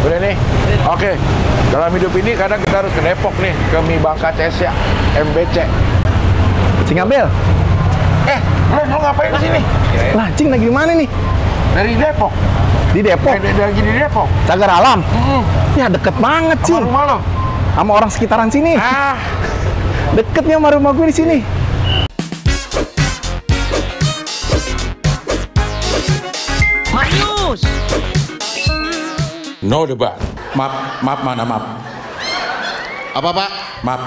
Udah nih. Oke. Dalam hidup ini kadang kita harus ke Depok nih, ke Mi Bangka Cesya, MBC. Cing ambil. Eh, lo, ngapain di sini? Lah, Cing lagi di mana nih? Dari Depok. Di Depok. Eh, dari lagi di Depok. Cagar alam. Mm-mm. Ya deket banget, Sama Cing. rumah lo. Sama orang sekitaran sini. Ah, Deketnya sama rumah gue di sini. No debat. Maaf, maaf mana maaf. Apa pak? Maaf,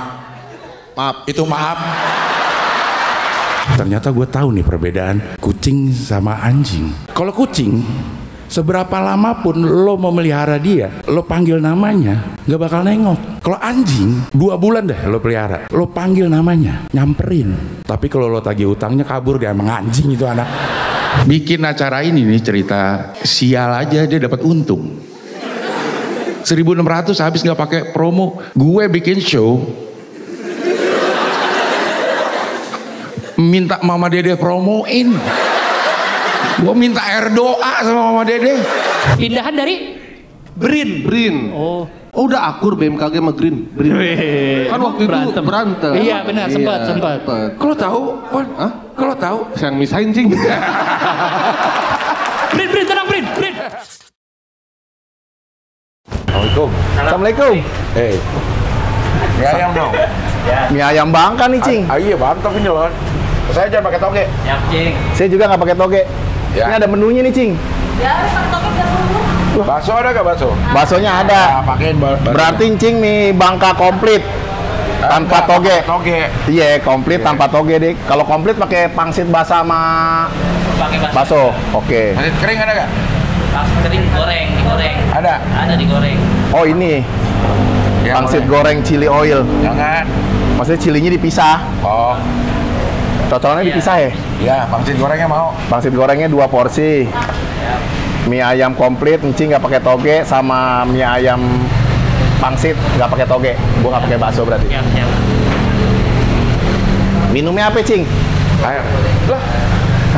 maaf. Itu maaf. Ternyata gue tahu nih perbedaan kucing sama anjing. Kalau kucing, seberapa lama pun lo memelihara dia, lo panggil namanya, nggak bakal nengok. Kalau anjing, dua bulan deh lo pelihara, lo panggil namanya, nyamperin. Tapi kalau lo tagih utangnya kabur dia emang anjing itu anak. Bikin acara ini nih cerita sial aja dia dapat untung. 1600 habis nggak pakai promo. Gue bikin show. Minta Mama Dede promoin. Gue minta air doa sama Mama Dede. Pindahan dari Brin, Brin. Oh. Oh, udah akur BMKG sama Green. Brin. Kan waktu itu berantem. Iya, benar, sempat, sempat. Kalau tahu, Wan, Hah? kalau tahu. Saya yang misahin cing. Brin, Brin, tenang Brin, Brin. Assalamualaikum. Assalamualaikum. Eh, mie ayam dong. Mie ayam Bangka nih, Cing. Ah, iya, mantap ini loh. Saya jangan pakai toge. Saya juga nggak pakai toge. Ya. Ini ada menunya nih, Cing. Bakso ada nggak bakso? Baksonya Ah, ada. pakein ba- ba- Berarti Cing mie Bangka komplit. Ah, Tanpa enggak, toge. pakai Toge. Iya, komplit Iya. tanpa toge deh. Kalau komplit pakai pangsit basah sama pakai bakso. Oke. Masih kering ada nggak? Bakso kering goreng digoreng Ada. ada digoreng Oh, ini Ya, pangsit boleh. goreng chili oil. Jangan. Maksudnya cilinya dipisah. Oh, Cocolannya Iya. dipisah ya? ya pangsit gorengnya mau. Pangsit gorengnya dua porsi. Mie ayam komplit, encing nggak pakai toge, sama mie ayam pangsit nggak pakai toge. Gua nggak pakai bakso berarti. siap siap Minumnya apa, Cing? Ayo. Lah.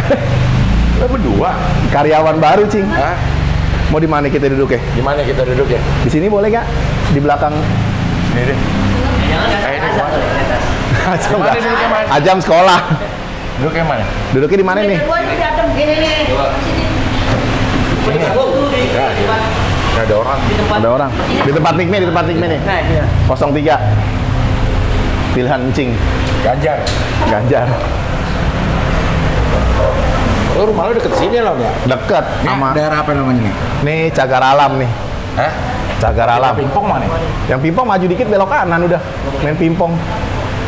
Lo berdua. Karyawan baru, Cing. Hah? Mau di mana kita duduk ya? Di mana kita duduk ya? Di sini boleh nggak? Di belakang Ini deh. jangan Eh, ini ke mana? Ajam, Di mana nggak? duduknya, Mas? Ajam sekolah. Duduk yang mana? Duduknya di mana nih? Ini. Ya, ya. Ada orang. Ada orang. Di tempat piknik, di tempat piknik nih. nah iya 03. Pilihan encing, Ganjar. Ganjar. Lo rumah lo deket sini loh ya? Deket Ini sama daerah apa namanya nih? nih cagar alam nih. Hah? Cagar alam. Pingpong mana? Yang pimpong maju dikit belok kanan udah. Main pimpong.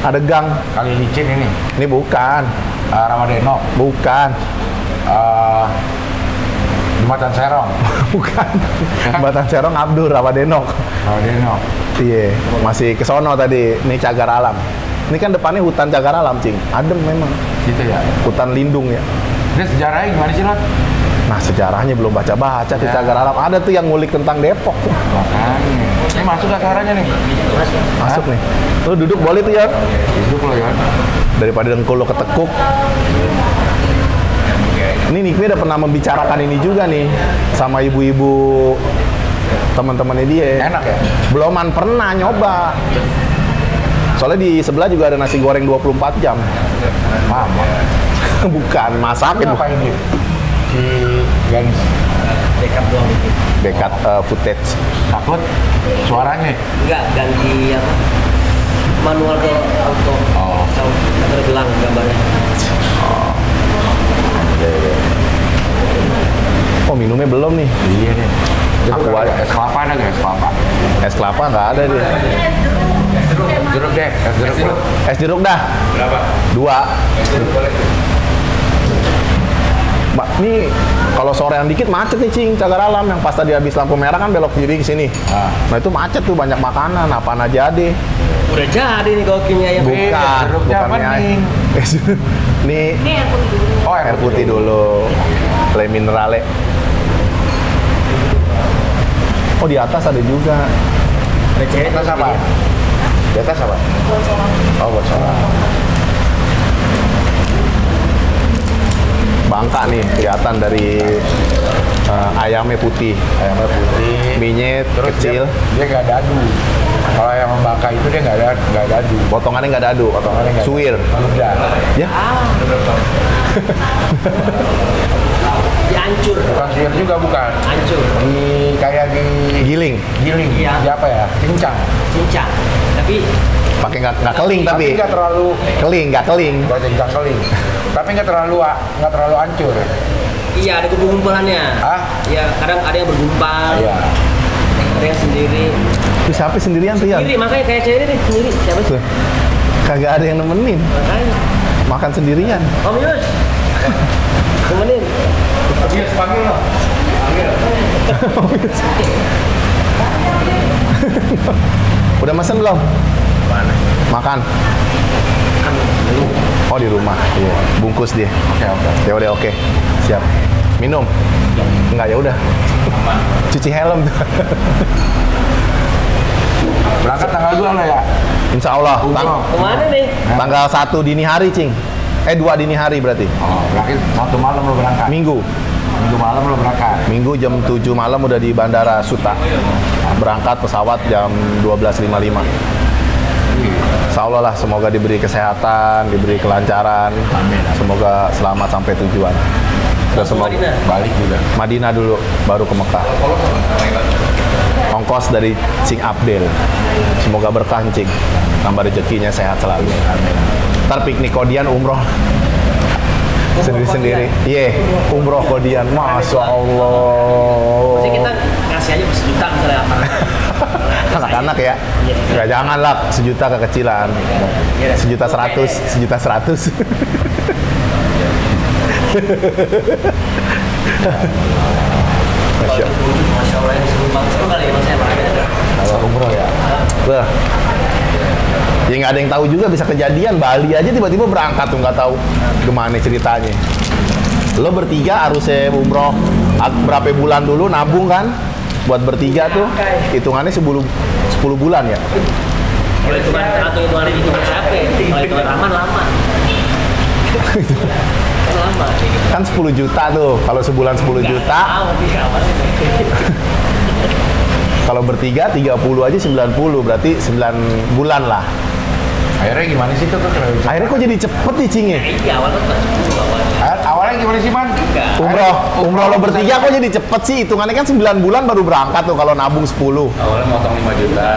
Ada gang. Kali licin ini. Ini bukan. Uh, Ramadeno. Bukan. Uh, Jembatan Serong. Bukan. Batan Serong Abdur Rawadenok. Ramadeno. Iya, masih ke sono tadi. Ini cagar alam. Ini kan depannya hutan cagar alam, Cing. Adem memang. Gitu ya. Hutan lindung ya. Ini sejarahnya gimana sih, Lot? Nah, sejarahnya belum baca-baca Ya. cagar alam. Ada tuh yang ngulik tentang Depok. Makanya. Ini masuk gak suaranya nih? Masuk nih. Lu duduk boleh tuh ya. Duduk lo ya. Daripada dengkul lo ketekuk. Ini Nikmi udah pernah membicarakan ini juga nih sama ibu-ibu teman-temannya dia. Enak ya? Beloman pernah nyoba. Soalnya di sebelah juga ada nasi goreng 24 jam. Mama. Bukan, masakin. Ini ngapain dia? Si Ganis. backup doang gitu Dekat eh, footage. Takut suaranya. enggak ganti apa manual ke auto Oh. sound tergelang gambarnya Oh, minumnya belum nih. Iya nih. Aku aja. Es kelapa ada nggak es kelapa? Es kelapa nggak ada dia. Jeruk deh, es jeruk. Es jeruk dah. Berapa? Dua. Es jeruk boleh. Mbak, nih kalau sorean dikit macet nih cing cagar alam yang pas tadi habis lampu merah kan belok kiri ke sini. Ah. Nah itu macet tuh banyak makanan, apaan aja deh. udah jadi nih gokilnya ya Bukan, bukan apa mie nih? ayam. nih Oh, air putih dulu, le minerale. Oh di atas ada juga. Di atas apa? Di atas apa? Oh, buat sholat. Bangka nih kelihatan dari Eh, ayamnya putih, Ayamnya putih. minyak Terus kecil, Dia, nggak dadu. Kalau ayam Bangka itu dia nggak ada nggak dadu. potongannya nggak dadu, Potongannya nggak suwir. Udah. Ya, Ya hancur. Bukan suwir juga bukan. Hancur. Di kayak di giling, giling. Iya. Di apa ya? Cincang. Cincang. Tapi pakai nggak nggak keling tapi, nggak terlalu keling nggak keling. cincang keling. Tapi nggak terlalu nggak terlalu hancur. iya ada gumpal-gumpalannya. Hah? Iya, kadang ada yang bergumpal. Iya. Ada yang sendiri. Itu siapa sendirian tuh ya? Sendiri, makanya kayak cewek ini sendiri. Siapa sih? Tuh. Kagak ada yang nemenin, Makanya. makan sendirian. Om Yus. Temenin. Yes, panggil loh. Udah mesen belum? Makan. Oh di rumah, iya. Bungkus dia. Oke oke. Ya udah oke, siap. Minum? Enggak ya udah. Cuci helm. Berangkat tanggal 2 lah ya. Insya Allah. Tang- Ke mana nih? tanggal 1 dini hari, Cing. Eh, 2 dini hari berarti. Oh, berarti satu malam lo berangkat. Minggu. Minggu malam lo berangkat. Minggu jam 7 malam udah di Bandara Suta. Berangkat pesawat jam 12.55. Allah lah, semoga diberi kesehatan, diberi kelancaran. Semoga selamat sampai tujuan. Terus semoga Madinah. Balik juga. Madinah dulu, baru ke Mekah. Ongkos dari Cing Abdel. Semoga berkah Cing. Tambah rezekinya sehat selalu. Amin. Ntar piknik kodian umroh. Sendiri-sendiri. Iya, umroh kodian. Masya Allah. Maksudnya kita ngasih aja sejuta misalnya apa? Anak-anak ya. Ya jangan lah, sejuta kekecilan. Sejuta seratus, sejuta seratus. Masya Allah yang seru banget. Seru kali ya maksudnya? Kalau umroh ya. Wah. Ya nggak ada yang tahu juga bisa kejadian Bali aja tiba-tiba berangkat tuh nggak tahu gimana ceritanya. Lo bertiga harusnya umroh berapa bulan dulu nabung kan buat bertiga tuh hitungannya 10 10 bulan ya. Kalau hitungan atau hitungan itu siapa? ya? Kalau hitungan aman lama. Kan lama. Kan 10 juta tuh. Kalau sebulan 10 juta, kalau bertiga 30 aja 90 berarti 9 bulan lah. Akhirnya gimana sih tuh? Akhirnya kok jadi cepet nih Cing ya? Iya awalnya kan sepuluh awalnya. Awalnya gimana sih, Man? Umroh, umroh lo bertiga kok jadi cepet sih? Hitungannya kan 9 bulan baru berangkat tuh kalau nabung 10. Awalnya motong 5 juta,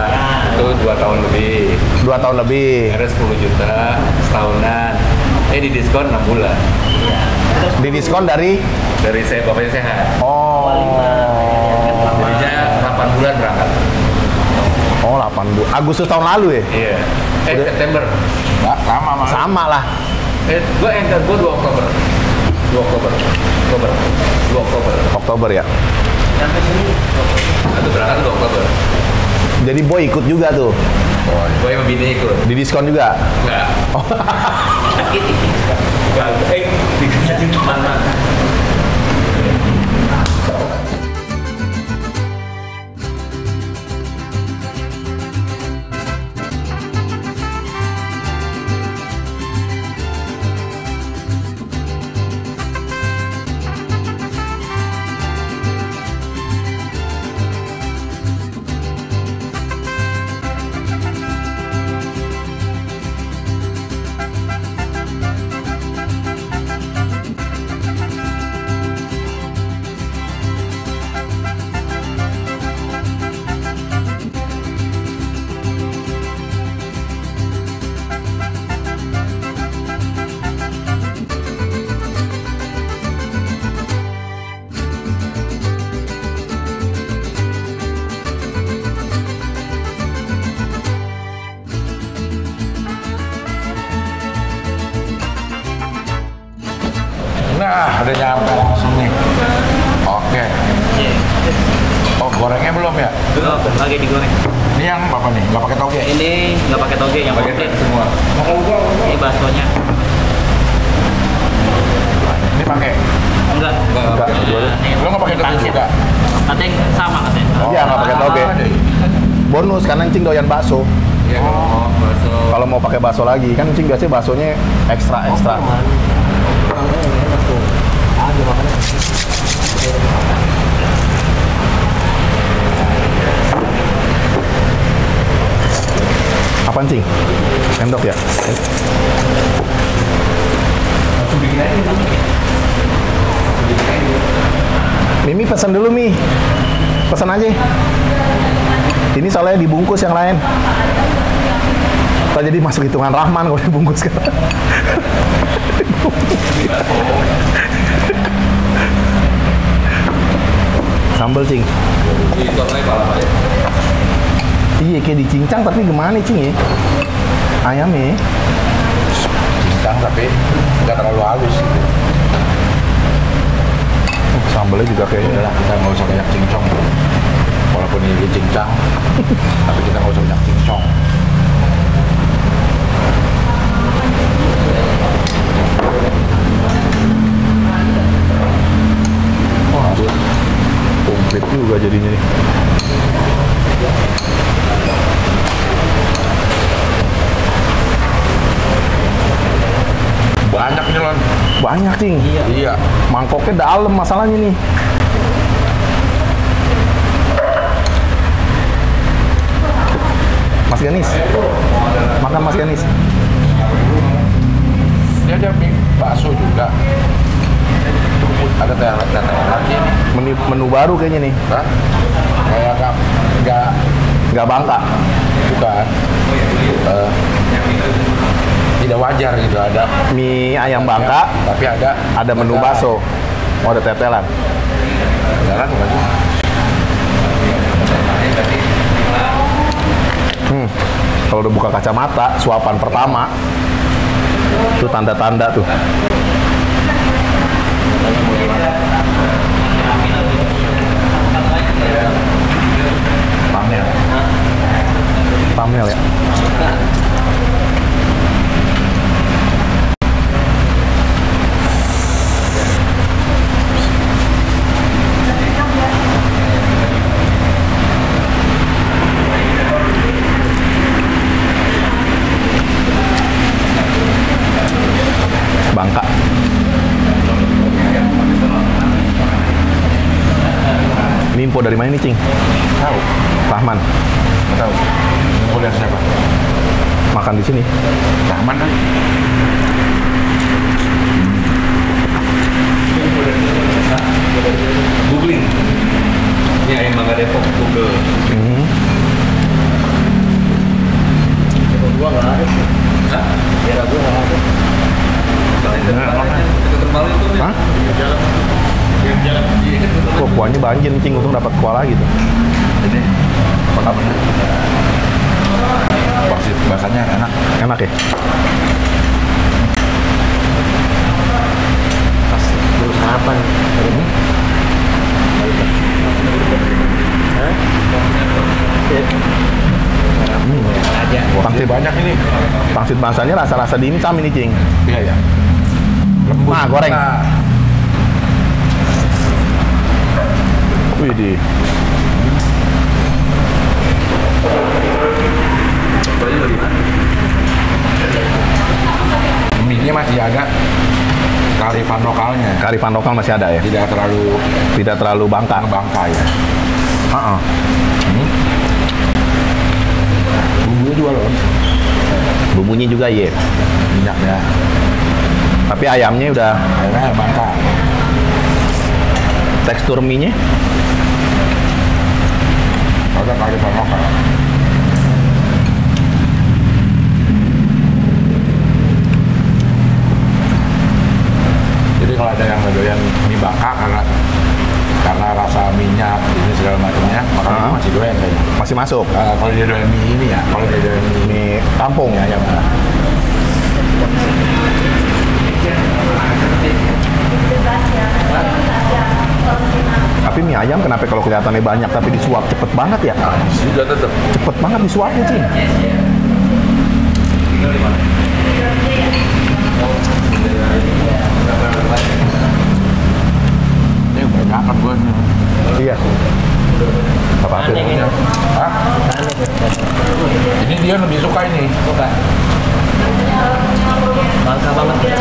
itu 2 tahun lebih. 2 tahun lebih. Akhirnya 10 juta, setahunan. Eh di diskon 6 bulan. Di diskon dari Dari saya bapaknya sehat. Oh. Jadinya 8 bulan berangkat. Oh, 8 bulan. Agustus tahun lalu ya? Iya. Eh Udah. September. Nggak, mah. Sama lah. Eh gua enter gua 2 Oktober. 2 Oktober. Oktober. 2 Oktober. Oktober ya. Sampai sini. Itu berangkat 2 Oktober. Jadi boy ikut juga tuh. Gua yang bini ikut. Di diskon juga. Enggak. Enggak. Eh, dikasih mana? Nah, udah nyampe langsung nih. Oke. Oh, gorengnya belum ya? Belum, lagi digoreng. Ini yang apa nih? Nggak pakai toge? Ini nggak pakai toge, yang Pakai semua. Ini baksonya. Ini pakai. Enggak. Enggak, enggak. Ini Lo nggak pakai toge juga? Katanya sama katanya. Iya, nggak pakai toge. Bonus karena Cing doyan bakso. Iya, kalau mau bakso. Kalau mau pakai bakso lagi kan Cing biasanya baksonya ekstra ekstra. Apa sih? Sendok ya? Mimi pesan dulu Mi. Pesan aja. Ini soalnya dibungkus yang lain. Tak jadi masuk hitungan Rahman kalau dibungkus kan. Sambal cing. Di ya. Iya kayak dicincang tapi gimana cing ya? Ayamnya. cincang tapi nggak terlalu halus gitu. Sambalnya juga kayak Udahlah kita nggak usah banyak cincong. Walaupun ini cincang, tapi kita nggak usah banyak cincong. Wah, komplit juga jadinya nih. Banyak nih Lon. Banyak cing. Iya. Mangkoknya dalam masalahnya nih. Mas Ganis. Makan Mas Ganis. Dia ada bakso juga. Ada teler teler lagi nih. Menu, menu baru kayaknya nih. Hah? Kayak nggak nggak bangka. bukan. Eh, tidak wajar gitu ada Mie ayam bangka, tapi ada ada menu bakso. Oh, ada tetelan. bukan sih? Hmm. Kalau udah buka kacamata, suapan pertama, itu tanda-tanda tuh. Pamer. Thumbnail ya. Bangka. Ini info dari mana nih, Cing? Tahu? Rahman. Nggak tahu. Kuliah siapa? Makan di sini. Rahman kan? Googling. Ini ayam Mangga Depok Google. Gua nggak ada sih. Hah? Daerah gua nggak ada. Termal itu. nih. Hah? Jalan. Kok kuahnya banjir Cing. Untung dapat kuah lagi tuh. Ini apa namanya? Pasti bahasanya enak. Enak ya? Pas dulu sarapan. Hmm? Hah? Iya. Aja. Pangsit banyak ini. Pangsit bahasanya rasa-rasa dimsum ini, Cing. Iya ya. Lembut. Nah, goreng. Nah, Wih, di. mie-nya masih ada kearifan lokalnya. Karifan lokal masih ada ya? Tidak terlalu Tidak terlalu bangka. bangka ya. Heeh. Bumbunya juga loh. Bumbunya juga iya. Minyaknya. Tapi ayamnya udah Akhirnya bangka. tekstur mie-nya Ada lokal. Jadi kalau ada yang ngedoyan mie bangka karena karena rasa minyak ini segala macamnya, makanya Ah. masih doyan kayaknya. masih masuk. Eh, kalau dia doyan mie ini ya, kalau dia doyan mie, Mie kampung. ayam ya. Tapi mie ayam kenapa kalau kelihatannya banyak tapi disuap cepet banget ya? Juga tetap. Cepet banget disuapnya, Cing. Ini banyak kan gue nih. Iya. Apa Aneh kayaknya. Hah? Ini dia lebih suka ini. Suka. Bangka banget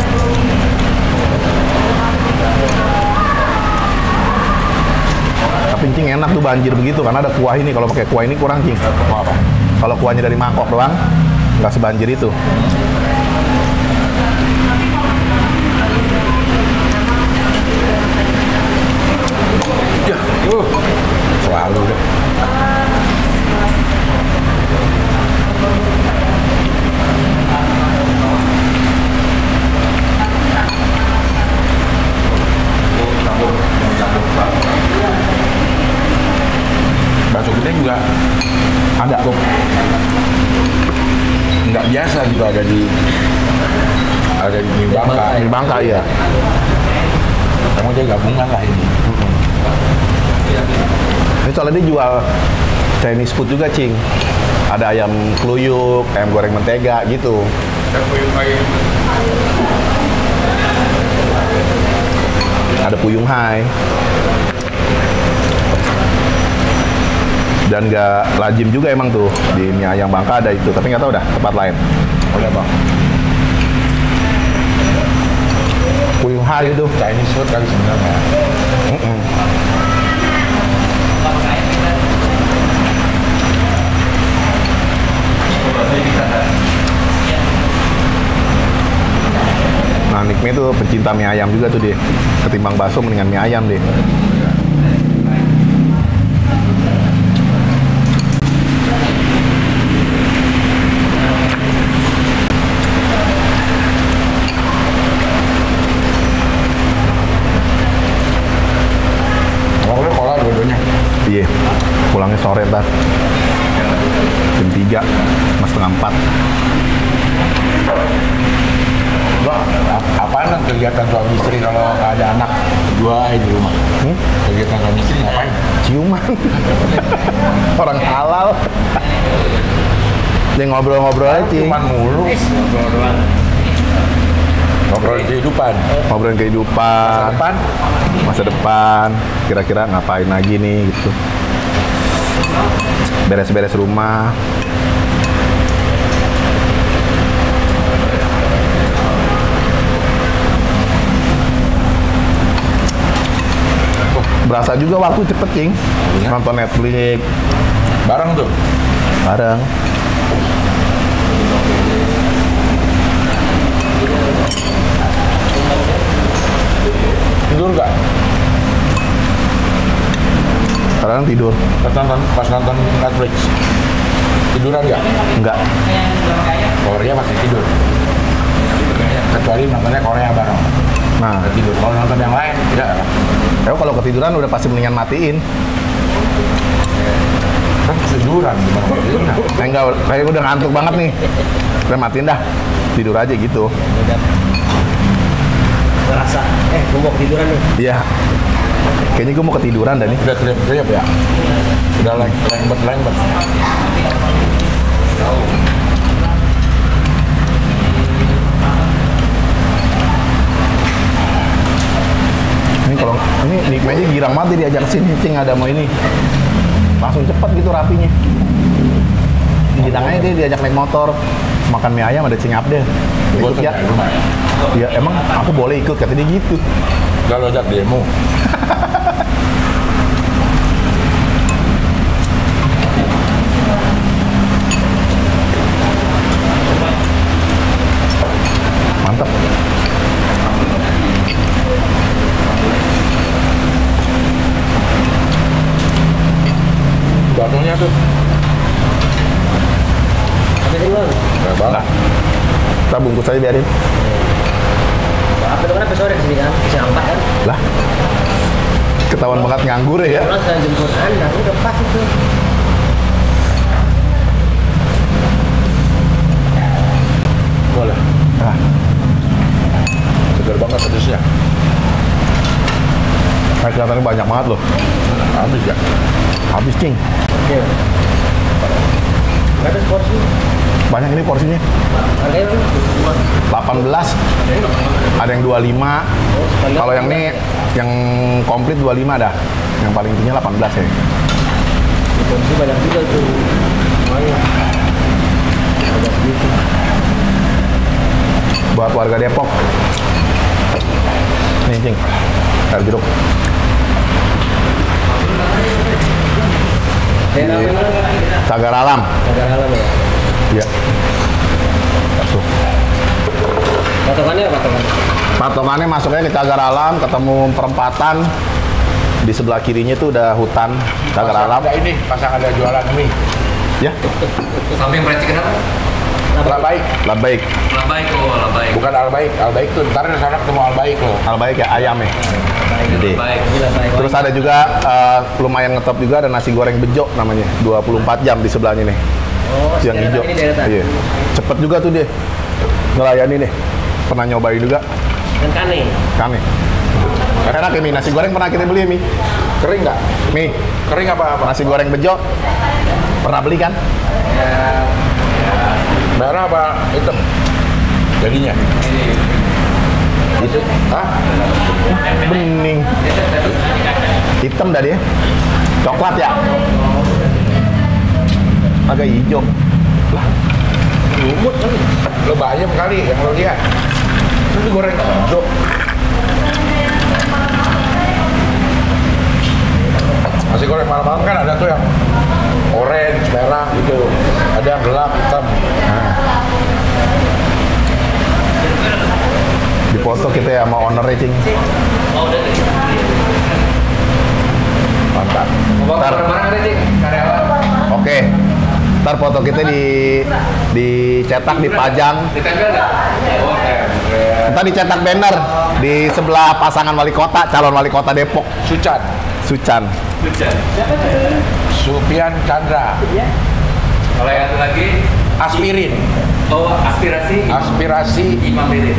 ya. Tapi cing enak tuh banjir begitu karena ada kuah ini. Kalau pakai kuah ini kurang cing. Kalau kuahnya dari mangkok doang, nggak sebanjir itu. Ya, uh, selalu deh. Bakso gede juga Ada. cukup nggak biasa gitu ada di ada di mie Bangka. Di Bangka ya. Kamu dia gabungan lah ini. Soalnya dia jual Chinese food juga, Cing. Ada ayam keluyuk, ayam goreng mentega gitu. Ada puyung hai. Dan nggak lazim juga emang tuh di mie ayam Bangka ada itu, tapi nggak tahu dah tempat lain. Boleh bang. Puyung hai itu. Chinese food kan sebenarnya. Nah, Nikme tuh pecinta mie ayam juga tuh dia. Ketimbang bakso mendingan mie ayam deh. Kalau boleh kola dua-duanya. Iya, pulangnya sore ntar. Jam 3, mas setengah 4. Bang, ap- apaan kan kegiatan suami istri kalau nggak ada anak dua di rumah? Hmm? Kegiatan suami istri ngapain? Ciuman. Orang halal. Dia Cing. Cuman mulu. Ngobrol kehidupan. Ngobrolin kehidupan, Depan, masa depan, kira-kira ngapain lagi nih gitu. Beres-beres rumah. Berasa juga waktu cepet, Cing. Iya. Nonton Netflix, bareng tuh. bareng. Nggak? Kadang tidur. Pas nonton, pas nonton Netflix. Tiduran nggak? Enggak. Korea pasti tidur. Kecuali nontonnya Korea bareng. Nah, tidur. Kalau nonton yang lain, tidak. ya kalau ketiduran udah pasti mendingan matiin. Kan tiduran gimana enggak, kayak udah ngantuk banget nih. Udah matiin dah. Tidur aja gitu. Merasa, eh gue mau ketiduran nih. Iya. Kayaknya gue mau ketiduran dah nih. Udah teriap-teriap ya? Udah leng lembet-lembet. Ini kalau ini Nikme aja girang mati diajak sini, cing ada mau ini. Langsung cepet gitu rapinya. Bidang aja dia diajak naik motor. Makan mie ayam ada cing Abdel. Gue ya. Ya emang aku boleh ikut kata dia gitu. Lo ajak demo. Mantap. Baksonya tuh. Habisin bang. Nggak banget. Kita bungkus aja biarin. Apa itu kan sampai sore ke sini kan? Bisa empat kan? Lah. Ketahuan banget nganggur ya. Sekalian jemput anda, udah pas itu. Boleh. Ah, Segar banget pedesnya. kayak kelihatannya banyak banget loh. Habis ya. Habis cing. Iya. Berapa porsi? Banyak ini porsinya. Harganya berapa? 18. Ada yang 25. Oh, sekali Kalau yang ini yang komplit 25 dah. Yang paling tingginya 18 ya. porsi banyak juga tuh. Lumayan. Ada segitu. Buat warga Depok. Nih cing. Air jeruk. Cagar alam. Cagar alam ya. Iya. Masuk. Potongannya apa? Patokannya masuknya ke Cagar Alam, ketemu perempatan. Di sebelah kirinya tuh udah hutan Cagar Alam. ada ini, pasang ada jualan mie. Ya, Samping fried chicken apa? Al baik, lah baik. Labai oh labai. bukan al baik. Al baik tuh ntar di sana ketemu al baik loh. Al baik ya ayam ya. Gede. Terus ada juga eh, lumayan ngetop juga ada nasi goreng bejo namanya. 24 jam di sebelahnya nih. Oh, yang hijau. Iya. Cepet juga tuh dia. Ngelayani nih. Pernah nyobain juga. Dan kane. Kami. Enak ya Mi, nasi goreng pernah kita beli ya Mi? Kering nggak? Mi, Kering apa apa? nasi goreng bejo. Pernah beli kan? Merah apa hitam? Jadinya. Itu. Hah? Bening. Hitam tadi ya? Coklat ya? Agak hijau. Lumut kali. Lo bayam kali yang lo lihat. Itu goreng hijau. Nasi goreng malam-malam kan ada tuh yang orange, merah gitu. Ada yang gelap, hitam. Dipoto kita ya sama ownernya, Cing. Mantap. Ntar, karyawan. oke. Ntar foto kita di dicetak, dipajang. Ntar dicetak banner di sebelah pasangan wali kota, calon wali kota Depok, Sucan. Sucan. Hujan. Supian Chandra. Kalau yang satu lagi Aspirin. oh aspirasi Aspirasi Imam Ririn.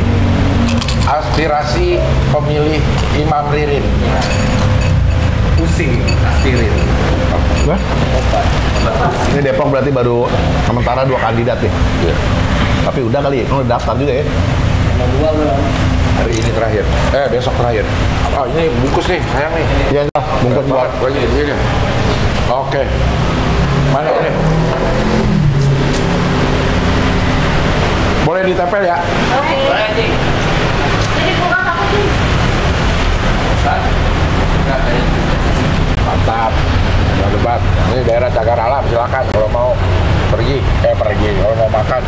aspirasi pemilih Imam Ririn. Pusing aspirin. Wah. Ini Depok berarti baru sementara dua kandidat nih. Tapi udah kali ya, kan udah daftar juga ya. Dua belum. Hari ini terakhir. Eh besok terakhir. Oh ini bungkus nih, sayang nih. Iya, entah, bungkus buat. Lagi di sini. Oke. Mana ini? Boleh ditempel ya? Boleh cing. Mantap. Jangan debat. Ini daerah Cagar Alam, silakan kalau mau pergi. Eh pergi, kalau mau makan.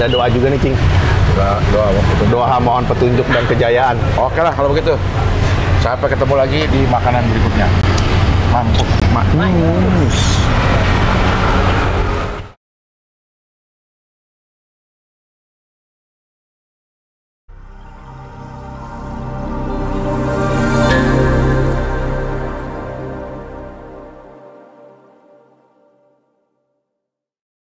Ada doa juga nih, Cing. Doa, doa. Doa mohon petunjuk dan kejayaan. Oke lah kalau begitu. Sampai ketemu lagi di makanan berikutnya. Mampus. Mampus.